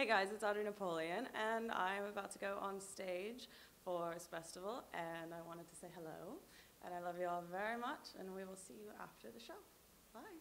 Hey guys, it's Audrey Napoleon, and I'm about to go on stage for this festival, and I wanted to say hello. And I love you all very much, and we will see you after the show. Bye.